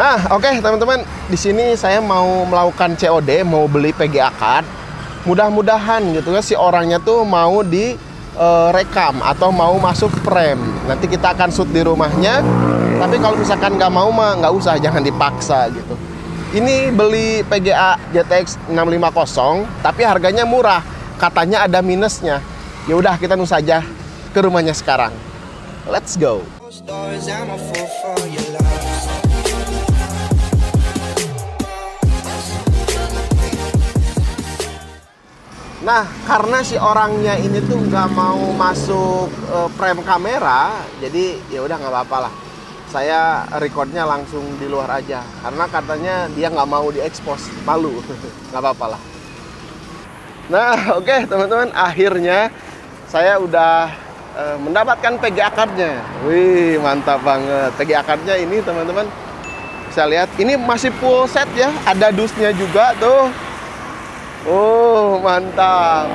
Nah, oke okay, teman-teman, di sini saya mau melakukan COD, mau beli PGA card. Mudah-mudahan gitu ya si orangnya tuh mau di uh, rekam atau mau masuk frame. Nanti kita akan shoot di rumahnya. Tapi kalau misalkan nggak mau mah nggak usah, jangan dipaksa gitu. Ini beli PGA GTX 650, tapi harganya murah. Katanya ada minusnya. Ya udah kita nu saja ke rumahnya sekarang. Let's go. Nah, karena si orangnya ini tuh nggak mau masuk uh, frame kamera, jadi ya udah nggak apa-apa lah. Saya recordnya langsung di luar aja, karena katanya dia nggak mau diekspos, malu, nggak apa-apa lah. Nah, oke okay, teman-teman, akhirnya saya udah uh, mendapatkan PGA cardnya. Wih, mantap banget. PGA cardnya ini teman-teman, bisa lihat, ini masih full set ya, ada dusnya juga tuh Oh, mantap.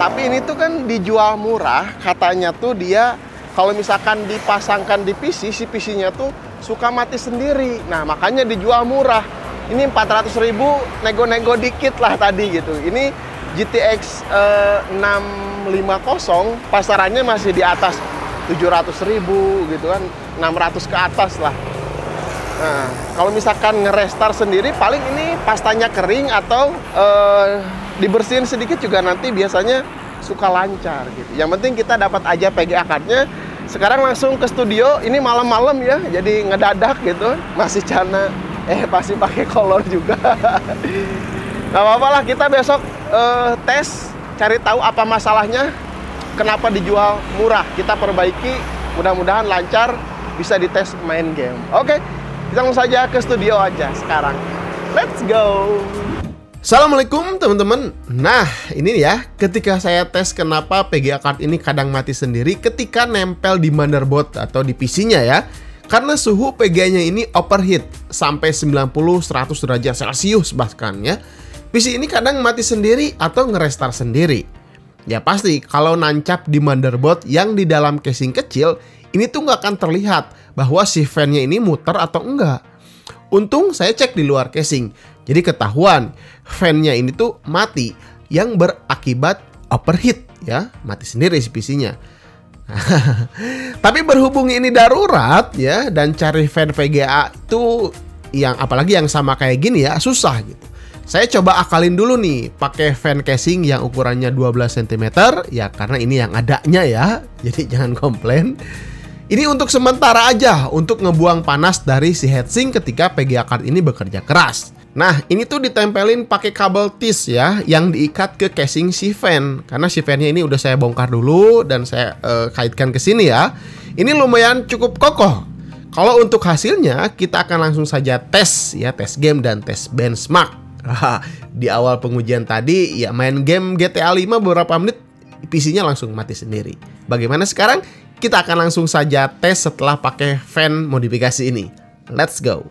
Tapi ini tuh kan dijual murah, katanya tuh dia kalau misalkan dipasangkan di PC, si PC-nya tuh suka mati sendiri. Nah, makanya dijual murah. Ini 400 ribu, nego-nego dikit lah tadi gitu. Ini GTX eh, 650, pasarannya masih di atas 700 ribu gitu kan, 600 ke atas lah. Nah, kalau misalkan ngerestar sendiri, paling ini pastanya kering atau uh, dibersihin sedikit juga nanti biasanya suka lancar gitu. Yang penting kita dapat aja PGA cardnya. Sekarang langsung ke studio. Ini malam-malam ya, jadi ngedadak gitu. Masih cana, eh pasti pakai kolor juga. Gak apa-apa lah, kita besok uh, tes, cari tahu apa masalahnya, kenapa dijual murah. Kita perbaiki, mudah-mudahan lancar, bisa dites main game. Oke. Okay langsung saja ke studio aja sekarang. Let's go. Assalamualaikum teman-teman. Nah ini ya ketika saya tes kenapa PGA card ini kadang mati sendiri ketika nempel di motherboard atau di PC-nya ya. Karena suhu PGA-nya ini overheat sampai 90-100 derajat Celcius bahkan ya. PC ini kadang mati sendiri atau ngerestar sendiri. Ya pasti kalau nancap di motherboard yang di dalam casing kecil ini tuh nggak akan terlihat bahwa si fan-nya ini muter atau enggak. Untung saya cek di luar casing. Jadi ketahuan fan-nya ini tuh mati yang berakibat overheat ya, mati sendiri si PC-nya. Tapi berhubung ini darurat ya dan cari fan VGA itu yang apalagi yang sama kayak gini ya susah gitu. Saya coba akalin dulu nih pakai fan casing yang ukurannya 12 cm ya karena ini yang adanya ya. Jadi jangan komplain. Ini untuk sementara aja untuk ngebuang panas dari si heatsink ketika PGA card ini bekerja keras. Nah, ini tuh ditempelin pakai kabel tis ya yang diikat ke casing si fan. Karena si fan-nya ini udah saya bongkar dulu dan saya uh, kaitkan ke sini ya. Ini lumayan cukup kokoh. Kalau untuk hasilnya kita akan langsung saja tes ya, tes game dan tes benchmark. Di awal pengujian tadi ya main game GTA 5 beberapa menit PC-nya langsung mati sendiri. Bagaimana sekarang? Kita akan langsung saja tes setelah pakai fan modifikasi ini. Let's go.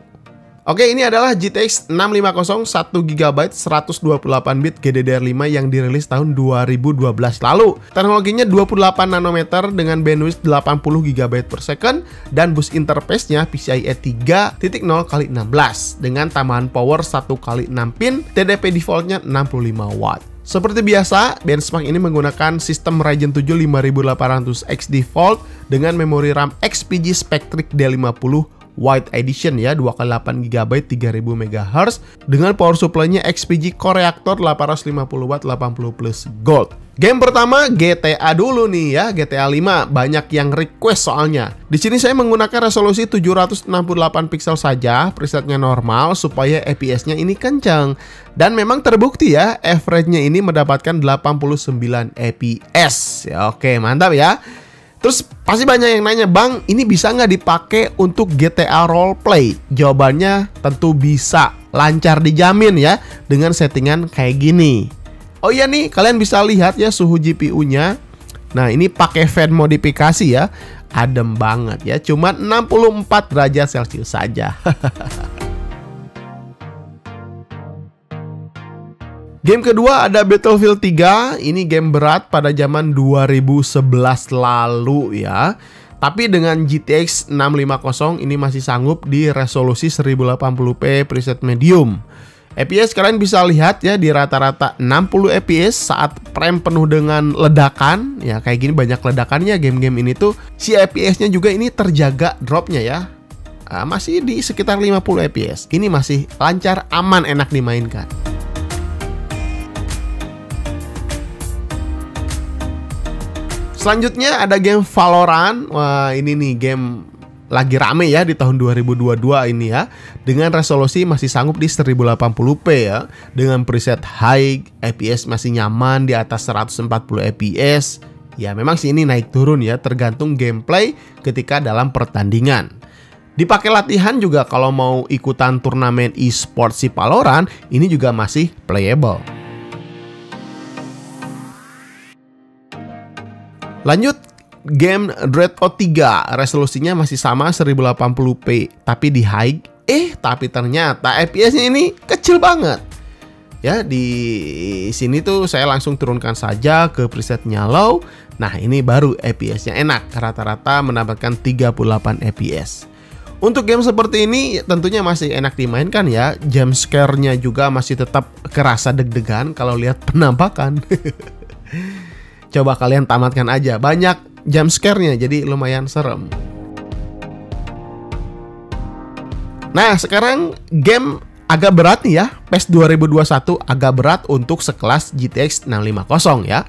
Oke, ini adalah GTX 650 1GB 128-bit GDDR5 yang dirilis tahun 2012 lalu. Teknologinya 28 nanometer dengan bandwidth 80GB per second dan bus interface-nya PCIe 3.0 x 16 dengan tambahan power 1 x 6 pin, TDP default-nya 65 watt. Seperti biasa, benchmark ini menggunakan sistem Ryzen 7 5800X default dengan memori RAM XPG Spectric D50 White Edition ya 2x8 GB 3000 MHz dengan power supply-nya XPG Core Reactor 850 watt 80 plus gold. Game pertama GTA dulu nih ya, GTA 5. Banyak yang request soalnya. Di sini saya menggunakan resolusi 768 pixel saja, presetnya normal supaya FPS-nya ini kencang. Dan memang terbukti ya, average-nya ini mendapatkan 89 FPS. Ya, oke, mantap ya. Terus pasti banyak yang nanya, Bang, ini bisa nggak dipakai untuk GTA Roleplay? Jawabannya tentu bisa. Lancar dijamin ya, dengan settingan kayak gini. Oh iya nih, kalian bisa lihat ya suhu GPU-nya. Nah, ini pakai fan modifikasi ya. Adem banget ya, cuma 64 derajat Celcius saja. Game kedua ada Battlefield 3. Ini game berat pada zaman 2011 lalu ya. Tapi dengan GTX 650 ini masih sanggup di resolusi 1080p preset medium. FPS kalian bisa lihat ya di rata-rata 60 FPS saat frame penuh dengan ledakan. Ya kayak gini banyak ledakannya game-game ini tuh. Si FPS-nya juga ini terjaga dropnya ya. Uh, masih di sekitar 50 FPS ini masih lancar aman enak dimainkan. Selanjutnya ada game Valorant. Wah, ini nih game lagi rame ya di tahun 2022 ini ya. Dengan resolusi masih sanggup di 1080p ya. Dengan preset high FPS masih nyaman di atas 140 fps ya memang sih ini naik turun ya tergantung gameplay ketika dalam pertandingan. Dipakai latihan juga kalau mau ikutan turnamen e-sport si Valorant ini juga masih playable. Lanjut game Dreadnought 3 resolusinya masih sama 1080p tapi di high eh tapi ternyata FPS-nya ini kecil banget. Ya di sini tuh saya langsung turunkan saja ke presetnya low. Nah ini baru FPS-nya enak rata-rata mendapatkan 38 FPS untuk game seperti ini tentunya masih enak dimainkan ya. Jump scare-nya juga masih tetap kerasa deg-degan kalau lihat penampakan. Coba kalian tamatkan aja. Banyak jump scare-nya jadi lumayan serem. Nah, sekarang game agak berat nih ya. PES 2021 agak berat untuk sekelas GTX 650 ya.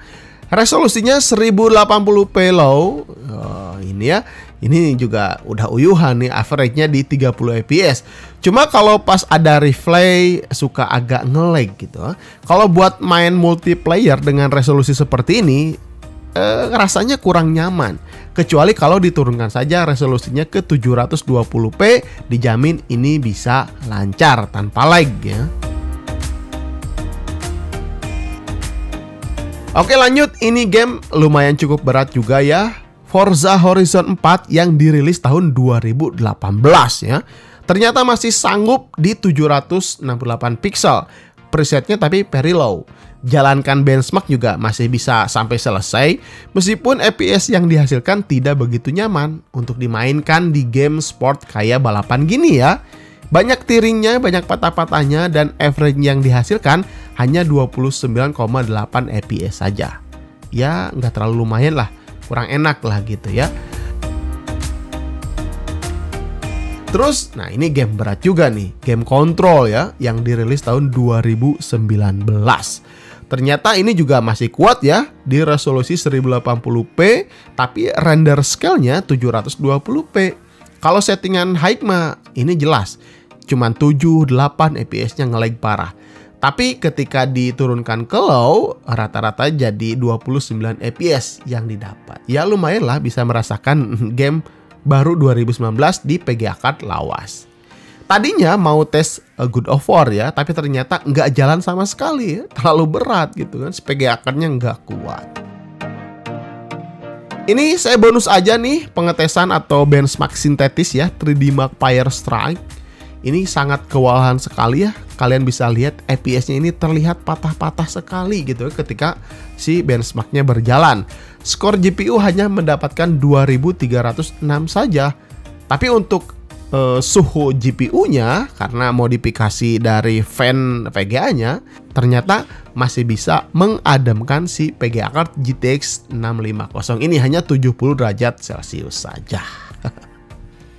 Resolusinya 1080p low. Oh, ini ya. Ini juga udah uyuhan nih, average-nya di 30 fps. Cuma kalau pas ada replay suka agak ngelag gitu. Kalau buat main multiplayer dengan resolusi seperti ini, eh, rasanya kurang nyaman. Kecuali kalau diturunkan saja resolusinya ke 720p, dijamin ini bisa lancar tanpa lag ya. Oke lanjut, ini game lumayan cukup berat juga ya. Forza Horizon 4 yang dirilis tahun 2018 ya. Ternyata masih sanggup di 768 pixel. Presetnya tapi very low jalankan benchmark juga masih bisa sampai selesai meskipun FPS yang dihasilkan tidak begitu nyaman untuk dimainkan di game sport kayak balapan gini ya. Banyak tiringnya, banyak patah-patahnya dan average yang dihasilkan hanya 29,8 FPS saja. Ya nggak terlalu lumayan lah, kurang enak lah gitu ya. Terus, nah ini game berat juga nih, game Control ya, yang dirilis tahun 2019. Ternyata ini juga masih kuat ya di resolusi 1080p tapi render scale-nya 720p. Kalau settingan high mah ini jelas cuman 7 8 fps-nya ngelag parah. Tapi ketika diturunkan ke low rata-rata jadi 29 fps yang didapat. Ya lumayan lah bisa merasakan game baru 2019 di PGA Card lawas. Tadinya mau tes a Good of War ya, tapi ternyata nggak jalan sama sekali ya. Terlalu berat gitu kan, SPG akarnya nggak kuat. Ini saya bonus aja nih pengetesan atau benchmark sintetis ya 3D Mark Fire Strike. Ini sangat kewalahan sekali ya. Kalian bisa lihat FPS-nya ini terlihat patah-patah sekali gitu ya ketika si benchmarknya berjalan. Skor GPU hanya mendapatkan 2306 saja. Tapi untuk uh, suhu GPU-nya karena modifikasi dari fan VGA-nya ternyata masih bisa mengademkan si VGA card GTX 650 ini hanya 70 derajat Celcius saja.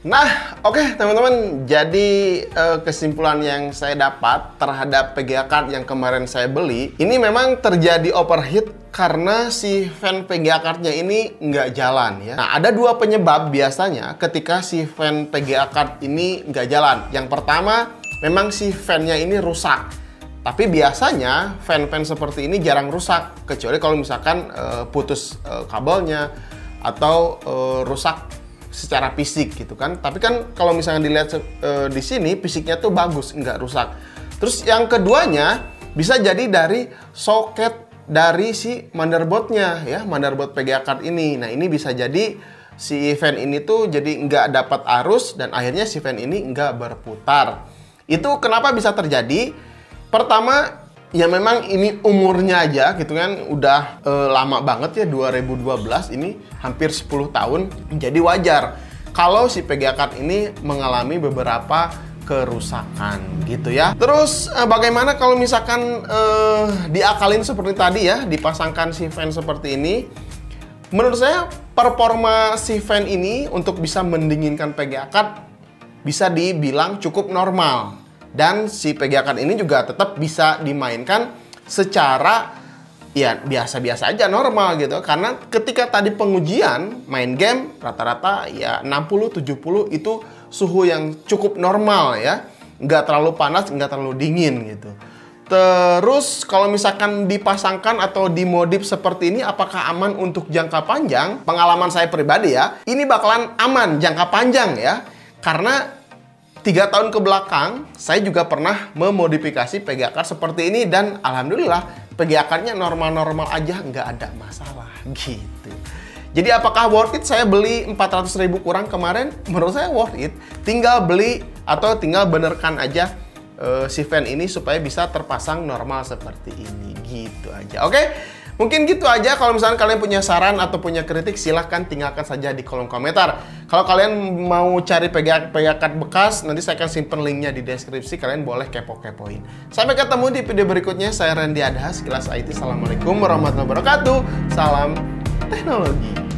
Nah, oke okay, teman-teman, jadi uh, kesimpulan yang saya dapat terhadap PGA card yang kemarin saya beli, ini memang terjadi overheat karena si fan PGA cardnya ini nggak jalan ya. Nah, ada dua penyebab biasanya ketika si fan PGA card ini nggak jalan. Yang pertama, memang si fannya ini rusak. Tapi biasanya fan-fan seperti ini jarang rusak, kecuali kalau misalkan uh, putus uh, kabelnya atau uh, rusak secara fisik gitu kan. Tapi kan kalau misalnya dilihat e, di sini fisiknya tuh bagus, nggak rusak. Terus yang keduanya bisa jadi dari soket dari si motherboardnya ya, motherboard PGA card ini. Nah ini bisa jadi si fan ini tuh jadi nggak dapat arus dan akhirnya si fan ini nggak berputar. Itu kenapa bisa terjadi? Pertama ya memang ini umurnya aja gitu kan udah eh, lama banget ya 2012 ini hampir 10 tahun jadi wajar kalau si PGA card ini mengalami beberapa kerusakan gitu ya. Terus eh, bagaimana kalau misalkan eh, diakalin seperti tadi ya, dipasangkan si fan seperti ini? Menurut saya performa si fan ini untuk bisa mendinginkan PGA card bisa dibilang cukup normal dan si PGA card ini juga tetap bisa dimainkan secara ya biasa-biasa aja normal gitu karena ketika tadi pengujian main game rata-rata ya 60 70 itu suhu yang cukup normal ya nggak terlalu panas nggak terlalu dingin gitu Terus kalau misalkan dipasangkan atau dimodif seperti ini apakah aman untuk jangka panjang? Pengalaman saya pribadi ya, ini bakalan aman jangka panjang ya. Karena tiga tahun ke belakang saya juga pernah memodifikasi PGA card seperti ini dan alhamdulillah PGA cardnya normal-normal aja nggak ada masalah gitu. Jadi apakah worth it saya beli 400 ribu kurang kemarin? Menurut saya worth it. Tinggal beli atau tinggal benerkan aja uh, si fan ini supaya bisa terpasang normal seperti ini gitu aja. Oke? Mungkin gitu aja. Kalau misalnya kalian punya saran atau punya kritik, silahkan tinggalkan saja di kolom komentar. Kalau kalian mau cari pegakat bekas, nanti saya akan simpen linknya di deskripsi. Kalian boleh kepo-kepoin. Sampai ketemu di video berikutnya. Saya Randy Adha, sekilas IT. Assalamualaikum warahmatullahi wabarakatuh. Salam ったのに。